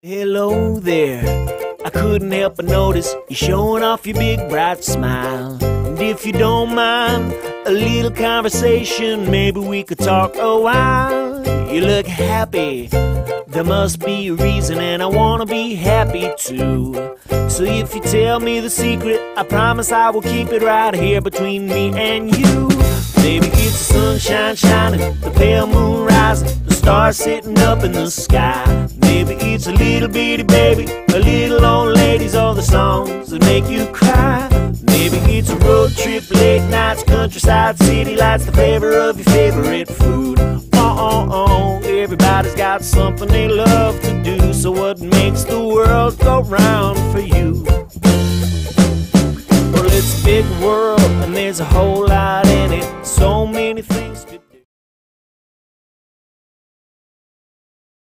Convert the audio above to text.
Hello there. I couldn't help but notice you showing off your big bright smile. And if you don't mind, a little conversation, maybe we could talk a while. You look happy. There must be a reason, and I wanna be happy too. So if you tell me the secret, I promise I will keep it right here between me and you. Maybe it's the sunshine shining, the pale moon rising, the stars sitting up in the sky. It's a little bitty baby, a little old ladies, all the songs that make you cry. Maybe it's a road trip, late nights, countryside, city lights, the flavor of your favorite food. Oh, oh, oh, everybody's got something they love to do. So what makes the world go round for you? Well, it's a big world, and there's a whole lot in it. So many things.